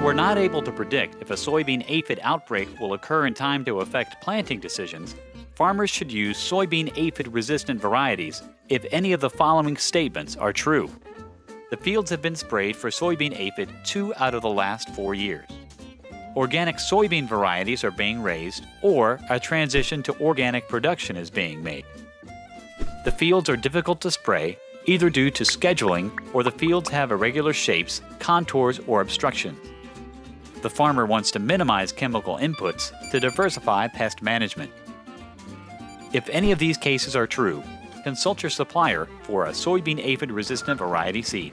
we're not able to predict if a soybean aphid outbreak will occur in time to affect planting decisions, farmers should use soybean aphid resistant varieties if any of the following statements are true. The fields have been sprayed for soybean aphid two out of the last four years. Organic soybean varieties are being raised, or a transition to organic production is being made. The fields are difficult to spray either due to scheduling or the fields have irregular shapes, contours, or obstructions. The farmer wants to minimize chemical inputs to diversify pest management. If any of these cases are true, consult your supplier for a soybean aphid resistant variety seed.